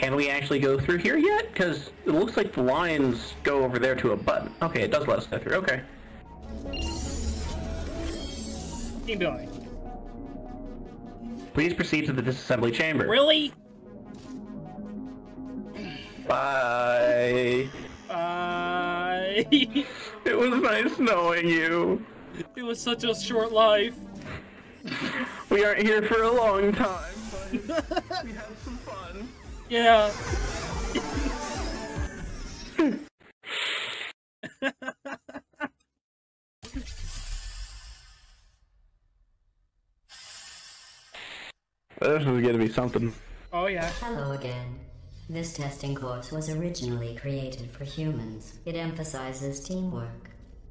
Can we actually go through here yet? Because it looks like the lines go over there to a button. Okay, it does let us go through. Okay. Keep going. Please proceed to the disassembly chamber. Really? Bye. Bye. It was nice knowing you. it was such a short life. We aren't here for a long time, but we had some fun. Yeah. This is gonna be something. Oh yeah. Hello again. This testing course was originally created for humans. It emphasizes teamwork.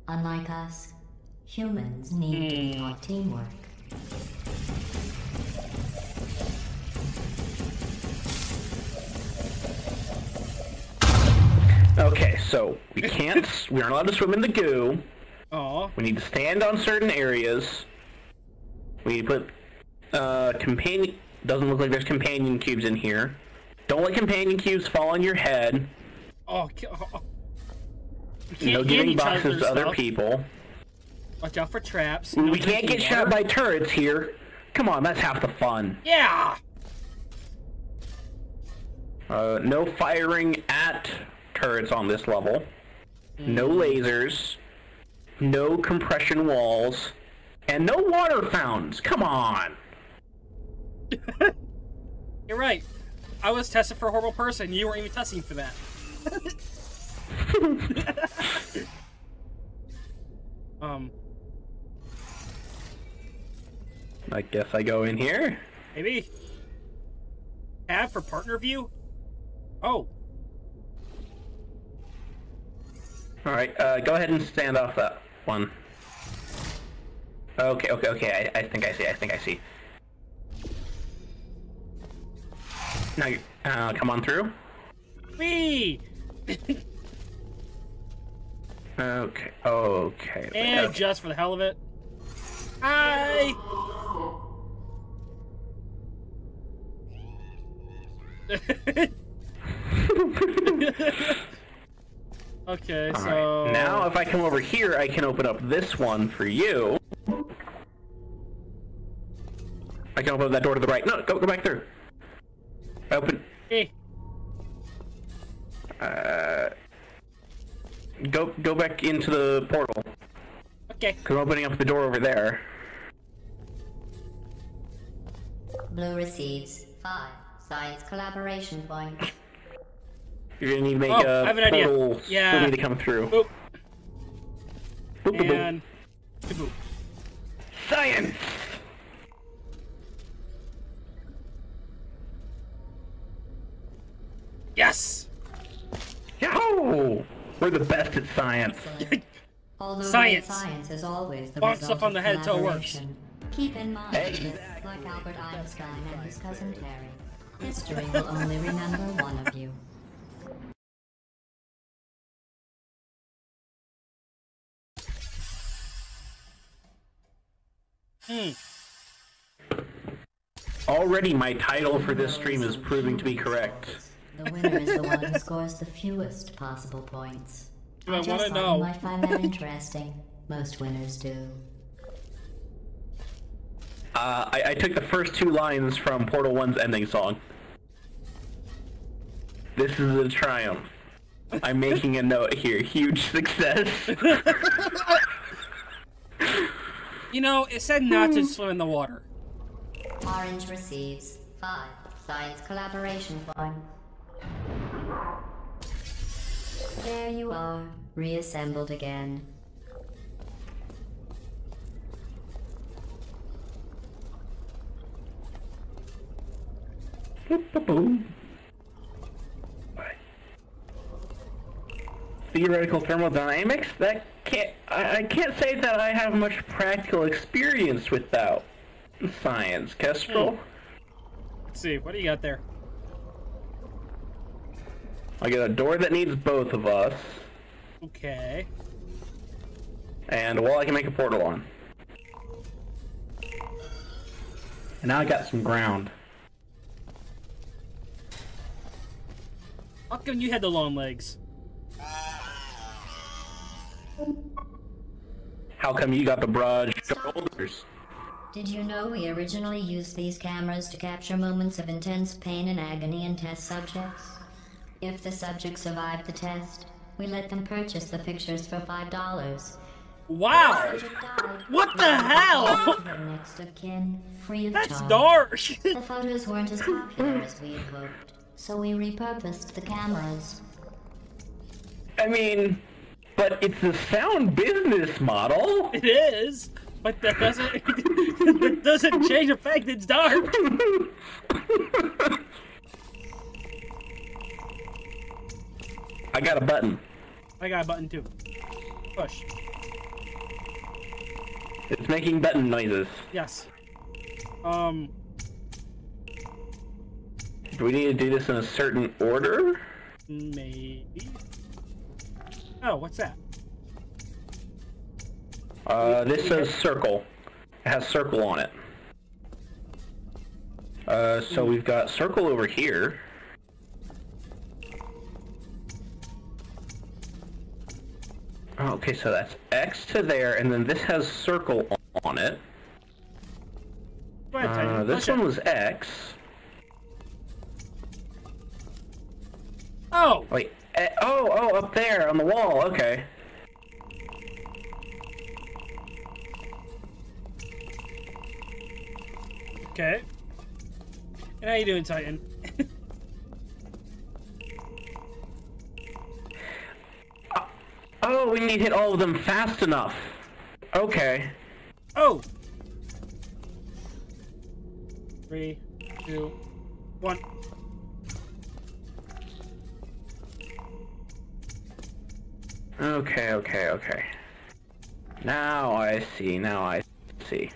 Unlike us, humans need to be hmm. taught teamwork. Okay, so we can't. we aren't allowed to swim in the goo. Oh. We need to stand on certain areas. We need to put uh, companion. Doesn't look like there's companion cubes in here. Don't let companion cubes fall on your head. Oh. ca- oh. No giving boxes to other stuff. people. Watch out for traps. We can't get shot by turrets here. Come on, that's half the fun. Yeah. Uh, no firing at turrets on this level. No lasers. No compression walls. And no water fountains. Come on. You're right. I was tested for a horrible person. You weren't even testing for that. um, I guess I go in here. maybe. Tab for partner view? Oh, All right, uh, go ahead and stand off that one. Okay, okay, okay. I, I think I see. I think I see. Now, you, uh, come on through. me! Okay. Okay. and okay. just for the hell of it. Hi! okay, All so right. Now, if I come over here, I can open up this one for you. I can open up that door to the right. No, go go back through. Open. Hey, Uh, go go back into the portal. okay. Cause I'm opening up the door over there. Blue receives five science collaboration points. You're gonna need to make Oh, a I have an idea. portal Yeah. for me to come through. Boop, Boop, boop, boop. and kaboom. Science. Yes! Yahoo! We're the best at science. Although Science. great science is always the Bonk result stuff on the head until it works. Keep in mind Exactly. that, like Albert Einstein and his cousin Terry, history will only remember one of you. Hmm. Already, my title for this stream is proving to be correct. The winner is the one who scores the fewest possible points. Do I just wanna know? You might find that interesting. Most winners do. Uh, I, I took the first two lines from Portal 1's ending song. This is a triumph. I'm making a note here. Huge success. You know, it said not to hmm. swim in the water. Orange receives five science collaboration points. There you are, reassembled again. Boom. Theoretical thermodynamics? That can't. I, can't say that I have much practical experience with that science, Kestrel. Hmm. Let's see, what do you got there? I got a door that needs both of us, Okay. and a wall I can make a portal on. And now I got some ground. How come you had the long legs? How come you got the broad shoulders? Did you know we originally used these cameras to capture moments of intense pain and agony in test subjects? If the subjects survived the test, we let them purchase the pictures for five dollars. Wow! What the hell? Their next of kin, free of That's charge. dark! The photos weren't as popular as we had hoped, so we repurposed the cameras. I mean, but it's a sound business model. it is, but that doesn't that doesn't change the fact it's dark. I got a button. I got a button too. Push. It's making button noises. Yes. Um. Do we need to do this in a certain order? Maybe. Oh, what's that? Uh, this says circle. It has circle on it. Uh, so we've got circle over here. Oh, okay, so that's X to there, and then this has circle on it. Uh, this one was X. Oh, Wait, eh, oh, oh, up there on the wall. Okay. okay. And how you doing, Titan? Oh, we need to hit all of them fast enough. Okay. Oh. Three, two, one. Okay, okay, okay. Now I see, now I see.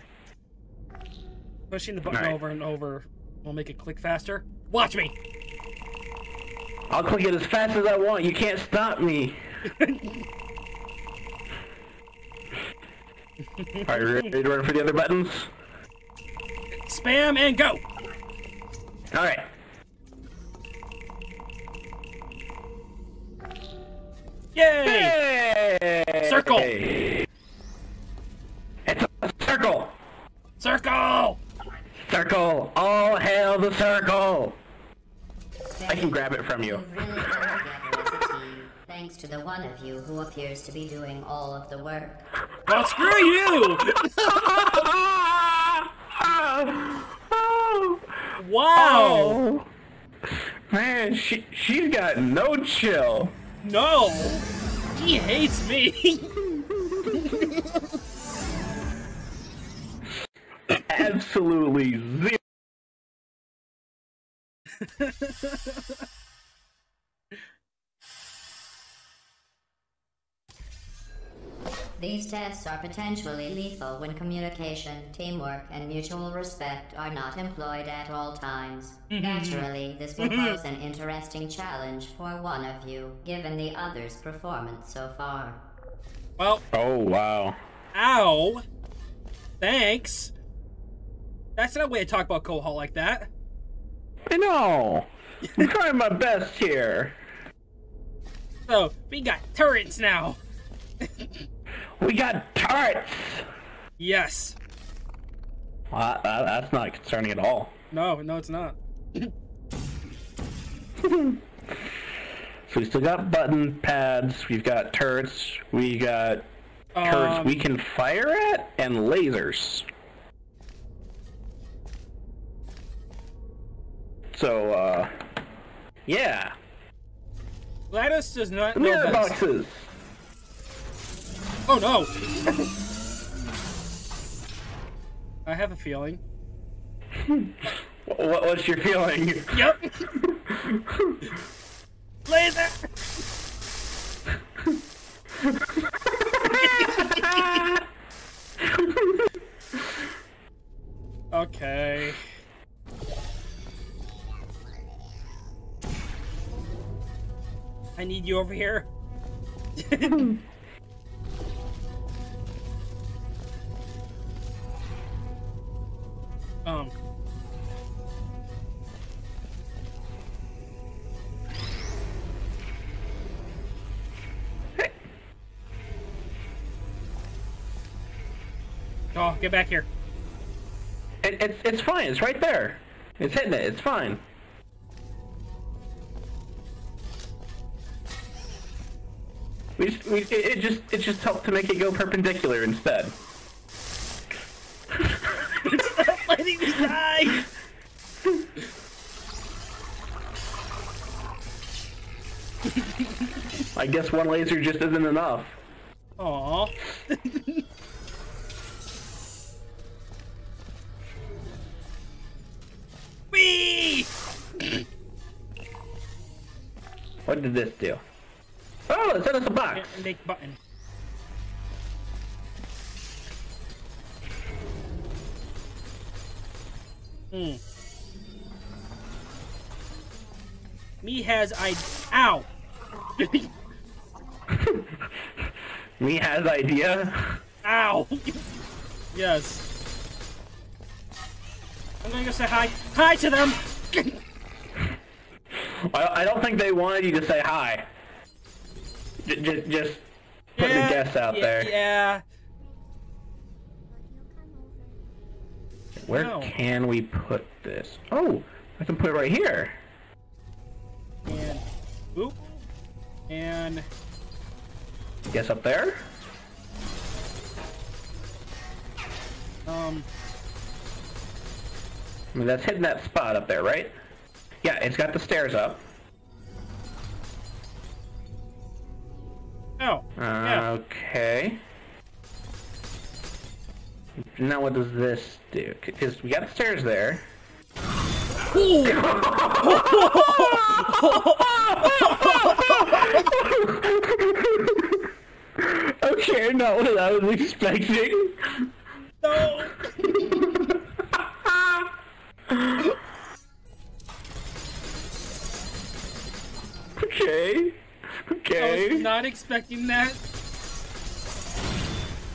Pushing the button Alright. over and over will make it click faster. Watch me. I'll click it as fast as I want. You can't stop me. Are you ready to run for the other buttons? Spam and go. Alright. Yay! Hey! Circle. It's a circle! Circle. Circle! All hail the circle! I can grab it from you. Really come together as a team, thanks to the one of you who appears to be doing all of the work. Well, screw you. Wow. Oh, man, she she's got no chill. No. He hates me. Absolutely zero. These tests are potentially lethal when communication, teamwork, and mutual respect are not employed at all times. Mm-hmm. Naturally, this will mm-hmm. pose an interesting challenge for one of you, given the other's performance so far. well, Oh wow. ow. Thanks. That's not a way to talk about Kohal like that. I know. I'm trying my best here. So, we got turrets now. We got turrets. Yes. Well, that, that's not concerning at all. No, no, it's not. So we still got button pads. We've got turrets. We got turrets Um, we can fire at and lasers. So, uh, yeah. GLaDOS does not know boxes. Oh no! I have a feeling. What, what's your feeling? Yep. Laser. okay. I need you over here. get back here. It, it's it's fine. It's right there. It's hitting it. It's fine. We just, we, it, it just it just helped to make it go perpendicular instead. Letting me die! I guess one laser just isn't enough. Aww. Whee! What did this do? Oh, it sent us a box. Make button. Hmm. Me has I. Ow! Me has idea. Ow! yes. I'm gonna go say hi. Hi to them! I, I don't think they wanted you to say hi. J- j- just putting yeah, a guess out yeah, there. Yeah. Where No. can we put this? Oh, I can put it right here. And. Oop. And. Guess up there? Um. I mean, that's hitting that spot up there, right? Yeah, it's got the stairs up. Oh. yeah. Okay. Now what does this do? Because we got the stairs there. Okay, not what I was expecting. No. Okay. I Okay. was not expecting that.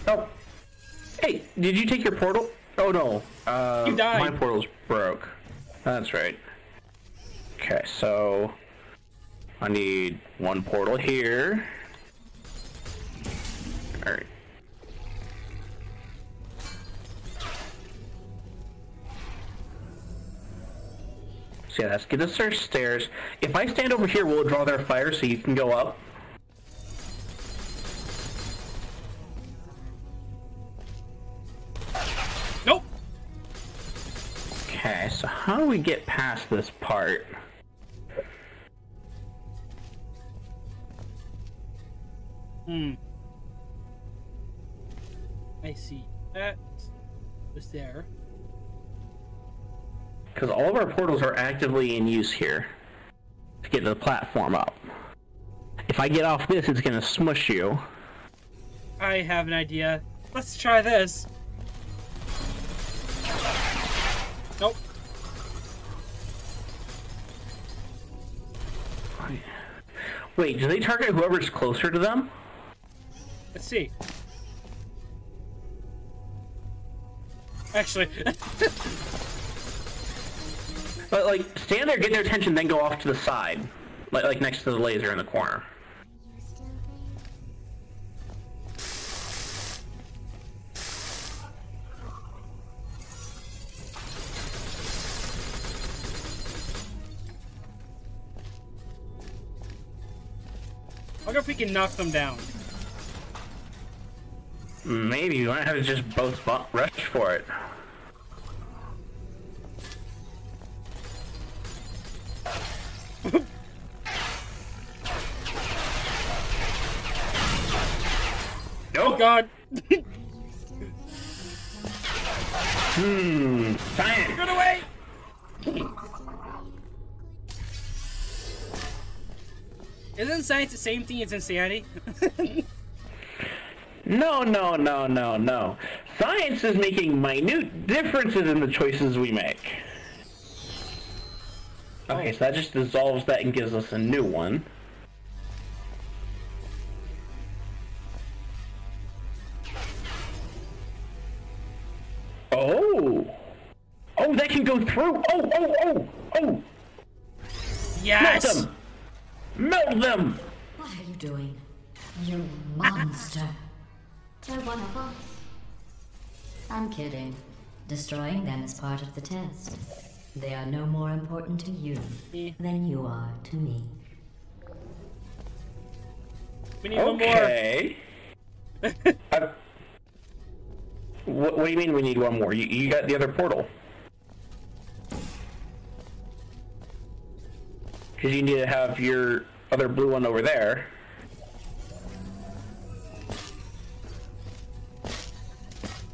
Oh. Hey, did you take your portal? Oh no. Uh, You died. My portal's broke. That's right. Okay, so I need one portal here. All right. Let's get us our stairs. If I stand over here, will it draw their fire so you can go up? Nope. Okay, so how do we get past this part? Hmm. I see. That was there. Because all of our portals are actively in use here to get the platform up. If I get off this, it's gonna smush you. I have an idea. Let's try this. Nope. Wait, do they target whoever's closer to them? Let's see. Actually, But like, stand there, get their attention, then go off to the side, like like next to the laser in the corner. I wonder if we can knock them down. Maybe we might have to just both rush for it. Oh god! Hmm. Science. Run away! Isn't science the same thing as insanity? No, no, no, no, no. Science is making minute differences in the choices we make. Okay, so that just dissolves that and gives us a new one. Oh, that can go through! Oh, oh, oh, oh! Melt yes! them! Melt them! What are you doing? You monster. They're one of us. I'm kidding. Destroying them is part of the test. They are no more important to you than you are to me. We need one more. Okay. Uh, I- what, what do you mean we need one more? You, you got the other portal. Because you need to have your other blue one over there.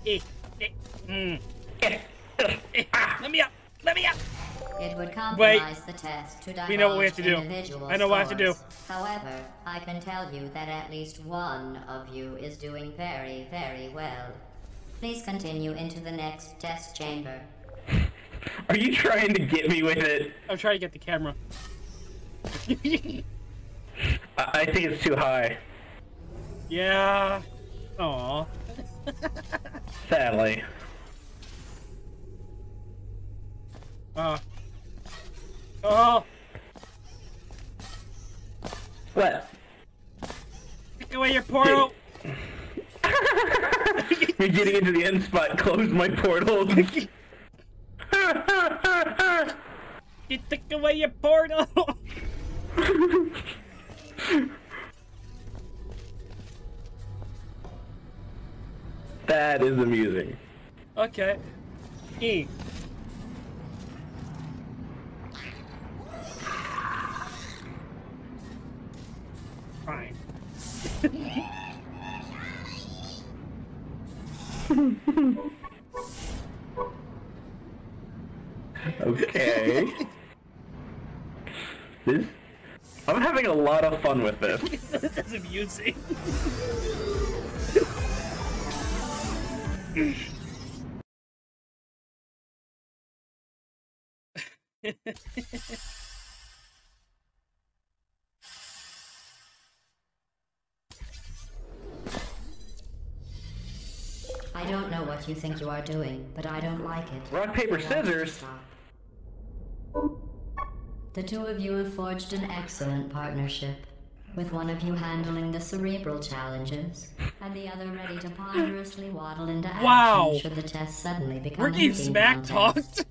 Eh, eh, mm, Eh, ah. Let me up. Let me up. It would compromise the test to divulge We know what we have to do. I know what I have to do. However, I can tell you that at least one of you is doing very, very well. Please continue into the next test chamber. Are you trying to get me with it? I'm trying to get the camera. I, think it's too high. yeah. Aw. Sadly. Uh. Oh. What? Take away your portal. You're getting into the end spot. Close my portal. You took away your portal. That is amusing. okay. E. fun with this. this is amusing. I don't know what you think you are doing, but I don't like it. Rock, paper, I want you to scissors. The two of you have forged an excellent partnership, with one of you handling the cerebral challenges, and the other ready to ponderously waddle into action Wow. should the test suddenly become We're a getting smack contest. talked.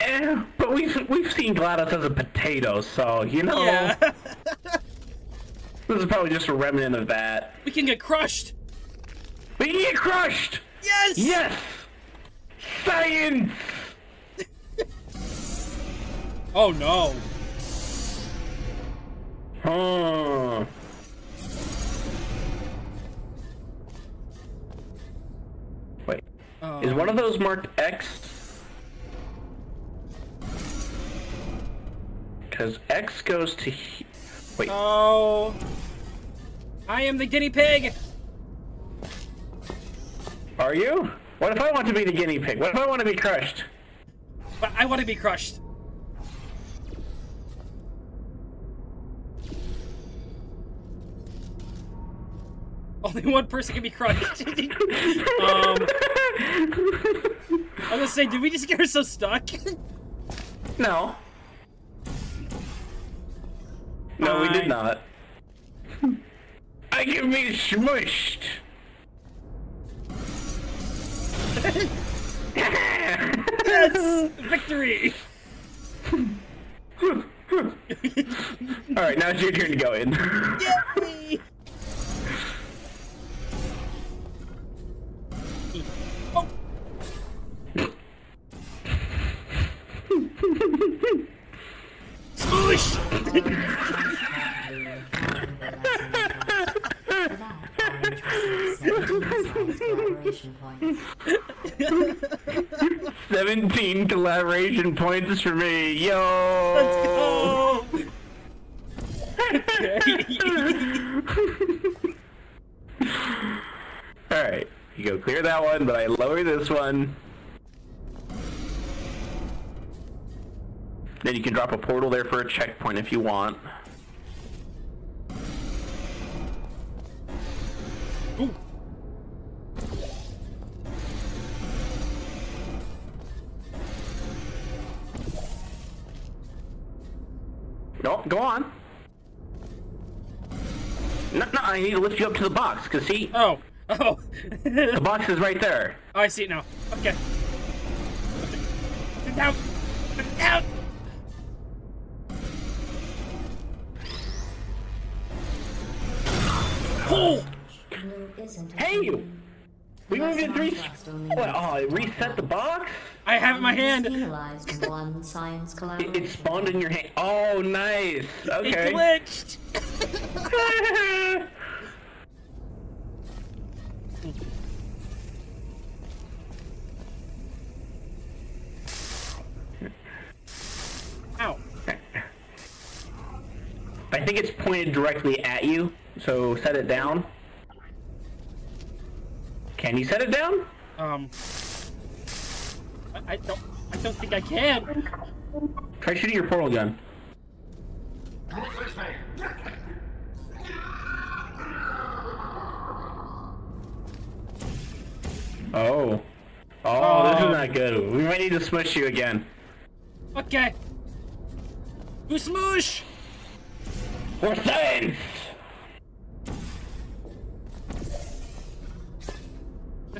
Eh, but we've we've seen GLaDOS as a potato, so you know Yeah. this is probably just a remnant of that. we can get crushed. We can get crushed. Yes. Yes. Science. Oh no. Huh. Wait. Oh. Is one of um. those marked X? Because X goes to. he- Wait. Oh. I am the guinea pig. Are you? What if I want to be the guinea pig? What if I want to be crushed? But I want to be crushed. Only one person can be crushed. um, I was gonna say, did we just get ourselves stuck? no. No, we did not. I can be smushed. yes! Victory! All right, now it's your turn to go in. Yay! Smoosh! collaboration 17 collaboration points for me. Yo! Let's go! Alright, you go clear that one, but I lower this one. Then you can drop a portal there for a checkpoint if you want. Ooh. No, go on. No, no, I need to lift you up to the box, cause see, Oh, Oh. The box is right there. Oh, I see it now. Okay. Down. Blue isn't a Hey! human. We moved in three. What? Oh, it reset the box? I have it in my hand. One science It, it spawned in your hand. Oh, nice. Okay. It glitched. Ow. I think it's pointed directly at you, so set it down. Can you set it down? Um. I, I don't. I don't think I can. Try shooting your portal gun. Oh. Oh, this is Oh. not good. We might need to smush you again. Okay. Who smoosh? For science!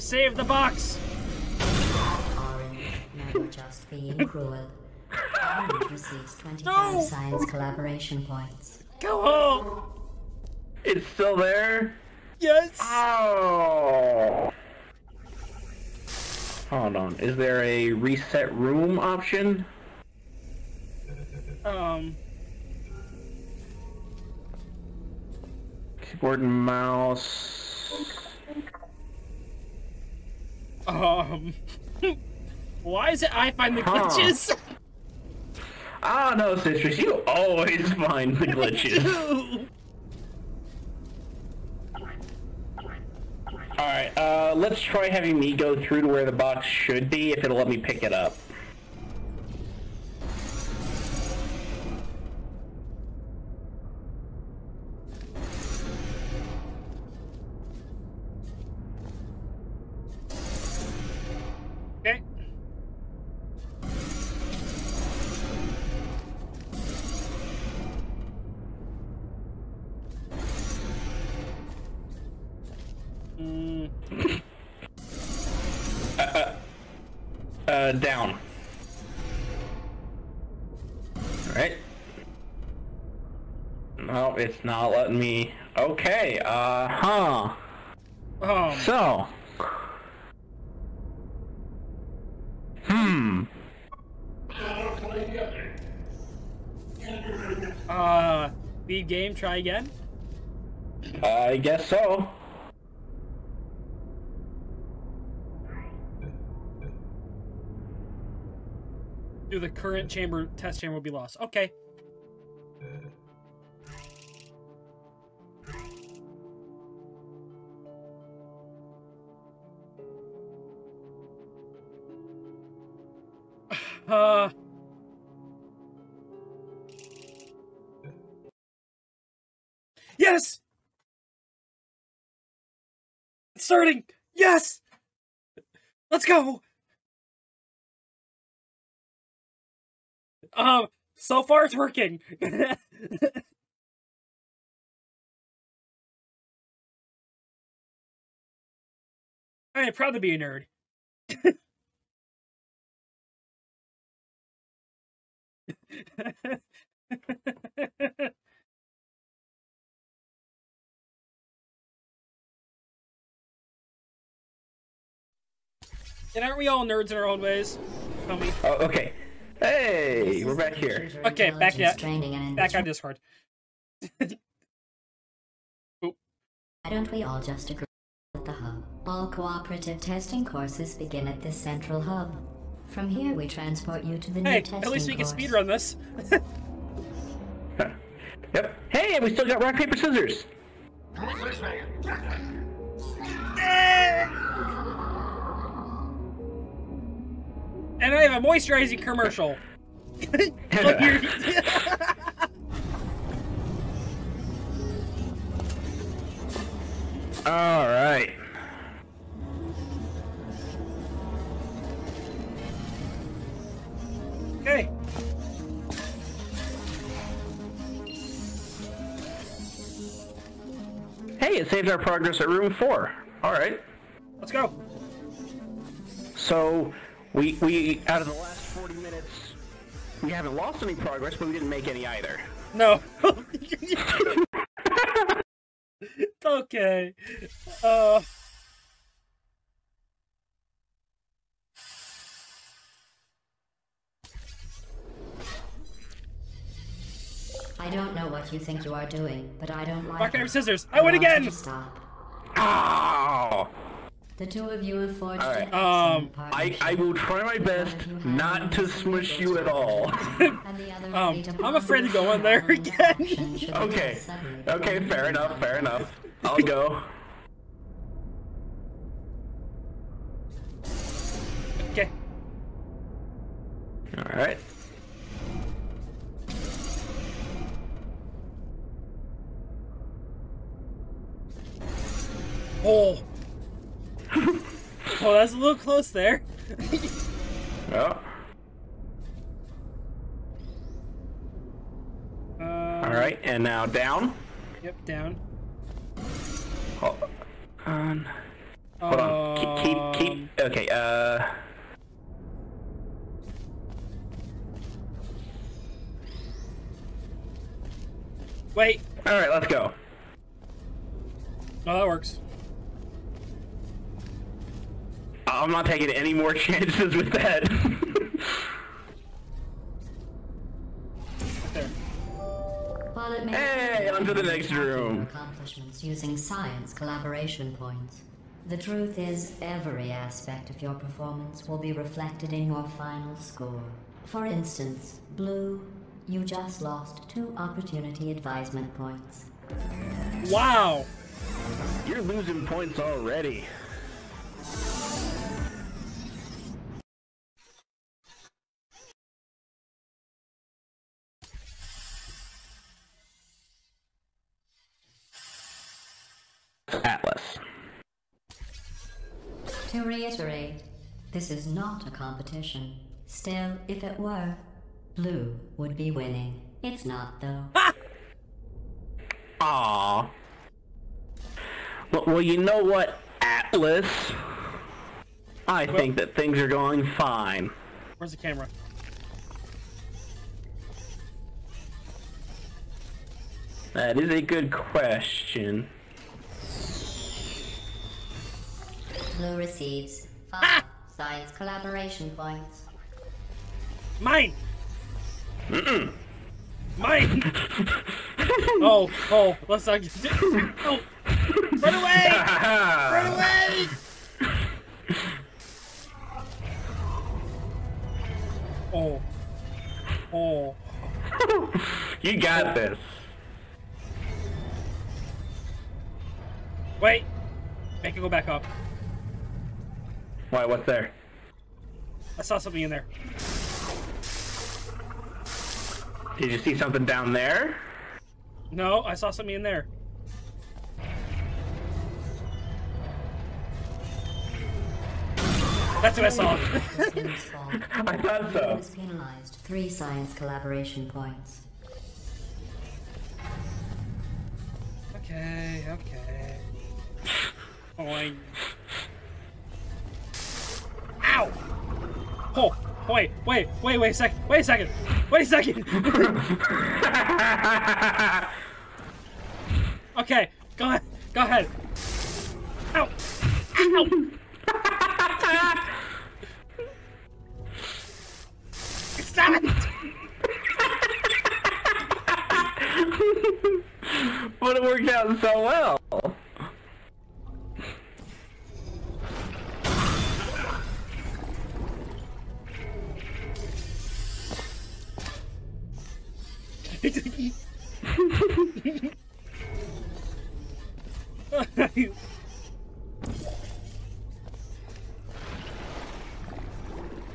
To save the box. Orange, never just being cruel. Orange receives 25 No! science collaboration points. Go home. It's still there? Yes. Oh! Hold on. Is there a reset room option? Um. Keyboard and mouse. Um. Why is it I find the Huh. glitches? Ah, no, Citrus, you always find the glitches. Alright, uh, let's try having me go through to where the box should be, if it'll let me pick it up. Down. Alright. No, it's not letting me... Okay, uh, huh. Oh. So... Hmm. Uh. Lead game. Try again. I guess so. Do the current chamber test chamber will be lost. Okay. Uh. Yes. Starting. Yes. Let's go. Um, so far it's working. I am proud to be a nerd. and aren't we all nerds in our own ways? Tell me. Oh, okay. Hey, we're back here. Okay, back Intelligence at- training and Back on enrichment. Discord. Why don't we all just agree at the hub? All cooperative testing courses begin at this central hub. From here, we transport you to the new Hey, testing at least we can course. speedrun this. Yep. Hey, we still got rock, paper, scissors. And I have a moisturizing commercial. All right. okay. Hey, it saved our progress at room four. All right. Let's go. So we we out of the last 40 minutes, we haven't lost any progress, but we didn't make any either. No. okay. Uh. I don't know what you think you are doing, but I don't like Rock, paper, scissors. I I win again! Stop. Oh! The two of you have forged All right. Um, I. I will try my best not to smush you at all. And the other Um, I'm afraid to go in there again. action should the Okay. Okay, fair enough, fair enough. I'll go. Okay. All right. Oh. Oh, that's a little close there. Oh. Uh, All right, and now down. Yep, down. Hold on. Hold on. Keep, keep, keep. Okay. Uh. Wait. All right, let's go. Oh, that works. I'm not taking any more chances with that. Right there. While it may Hey, appear on to the next room. Accomplishments using science collaboration points. The truth is, every aspect of your performance will be reflected in your final score. For instance, Blue, you just lost two opportunity advisement points. Wow. You're losing points already. This is not a competition. Still, if it were, Blue would be winning. It's not, though. Ah! Aww. Well, well, you know what, Atlas? I think that things are going fine. Where's the camera? That is a good question. Blue receives five science collaboration points. Mine. Mm-mm. Mine. oh, oh, let's not get. Oh, run away! Run away! Oh. Oh. you got this. Wait. Make it go back up. Why, what's there? I saw something in there. Did you see something down there? No, I saw something in there. That's what I saw. This game's fault. I thought Blue so. is penalized three science collaboration points. okay, okay. Boing. Ow! Oh, wait, wait, wait, wait a second, wait a second, wait a second! okay, go ahead, go ahead. Ow! Ow! Stop it! but it worked out so well.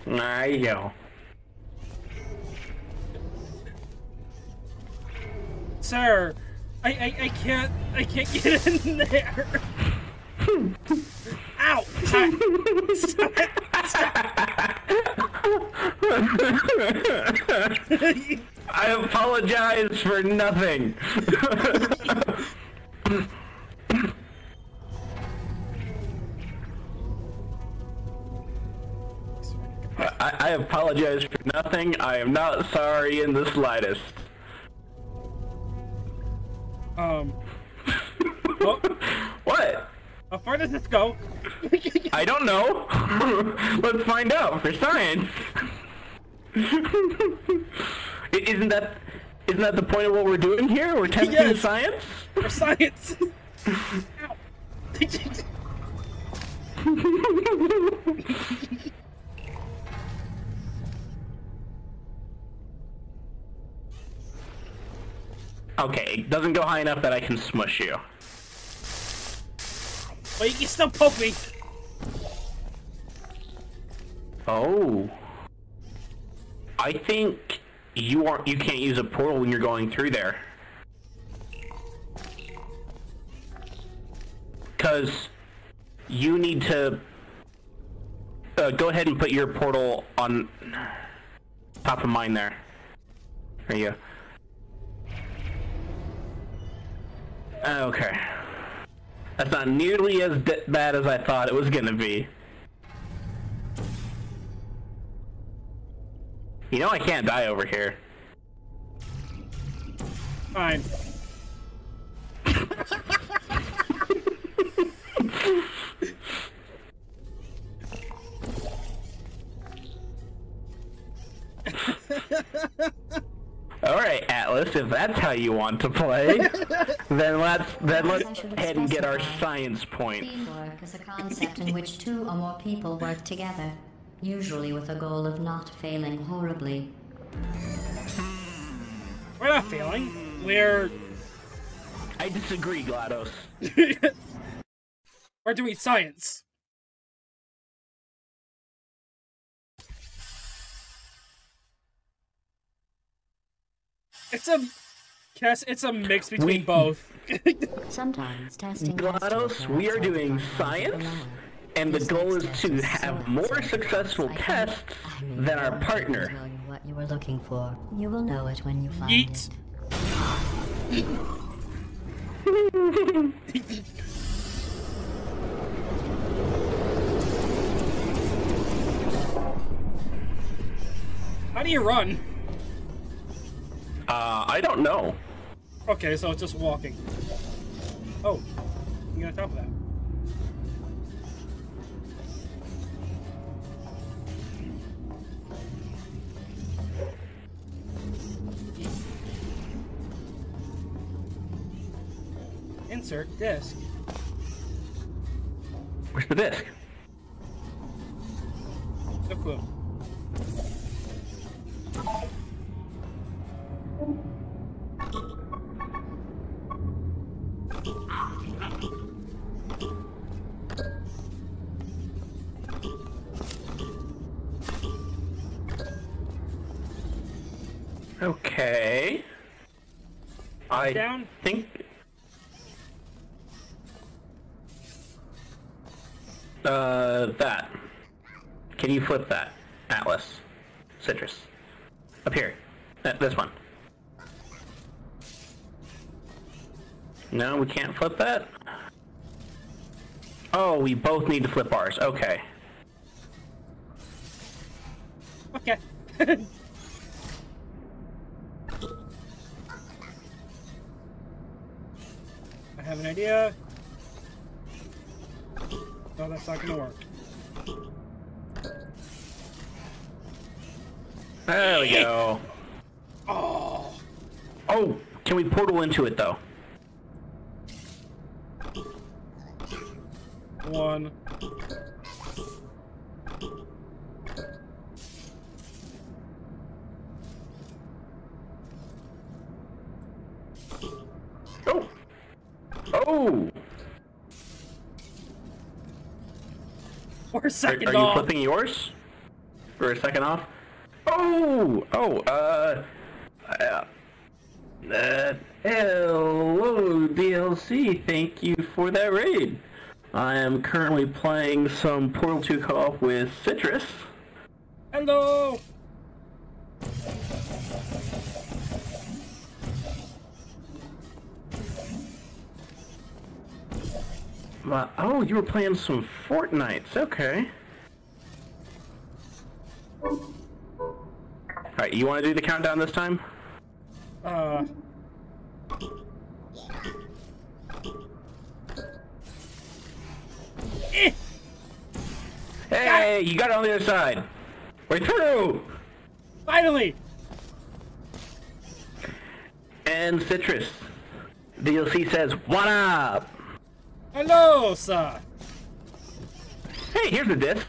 There you go. Sir, I, I, I can't, I can't get in there. Ow! Stop! Stop! Stop! I apologize for nothing. I, I apologize for nothing. I am not sorry in the slightest. Um. well, what? How far does this go? I don't know. Let's find out for science. Isn't that isn't that the point of what we're doing here? We're testing Yes. science. For science. Okay, it doesn't go high enough that I can smush you. but you can still poke me. Oh. I think you aren't you can't use a portal when you're going through there. Cause you need to uh, go ahead and put your portal on top of mine there. There you go. Okay. That's not nearly as bad as I thought it was gonna be. You know I can't die over here. Fine. Alright, Atlas, if that's how you want to play, then let's then let's I should go have ahead and get our science point. Teamwork is a concept in which two or more people work together, usually with the goal of not failing horribly. We're not failing. We're I disagree, GLaDOS. we're doing science. It's a Cass, it's a mix between We- both. Sometimes testing GLaDOS, we are doing confines of the science, lab. And the goal is to have more successful tests than our go partner. Tell you what you were looking for. You will know it when you find Yeet. it. How do you run? Uh, I don't know. Okay, so it's just walking. Oh, you get on top of that. Insert disc. Where's the disc? No clue. Okay. I Down. think. Uh, that. Can you flip that, Atlas? Citrus. Up here. Uh, this one. No, we can't flip that? Oh, we both need to flip ours. Okay. Okay. I have an idea. No, that's not gonna work. There we go. Oh, Oh, can we portal into it though? one. Oh! Oh! Or Are, second are you off. flipping yours? For a second off? Oh! Oh, uh... Uh, uh, hello, DLC. Thank you for that raid. I am currently playing some Portal 2 co-op with Citrus. Hello. Oh, you were playing some Fortnites. Okay. Alright, you want to do the countdown this time? Uh. Eh, Hey, you got it on the other side. We're through. finally! And Citrus. DLC says, "What up?" Hello, sir. Hey, here's the disc.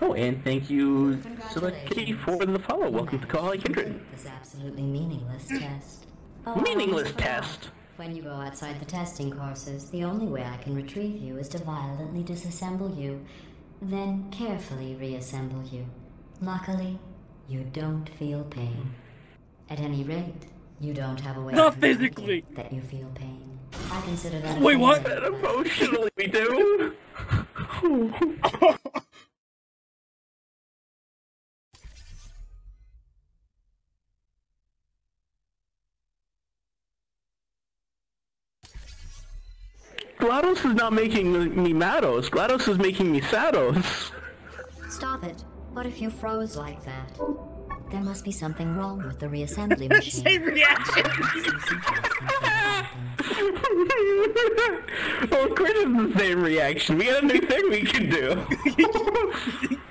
Oh, and thank you, Select Kitty, for the follow. Welcome to Kahali Kindred. This absolutely meaningless test. Oh, Meaningless test. When you go outside the testing courses, the only way I can retrieve you is to violently disassemble you, then carefully reassemble you. Luckily, you don't feel pain. At any rate, you don't have a way Not of physically. that you feel pain. I consider that. a Wait, what? failure. Emotionally, we do. GLaDOS is not making me Mados. GLaDOS is making me Sados. Stop it. What if you froze like that? There must be something wrong with the reassembly machine. Same reaction. well, of course it's the same reaction. We got a new thing we can do.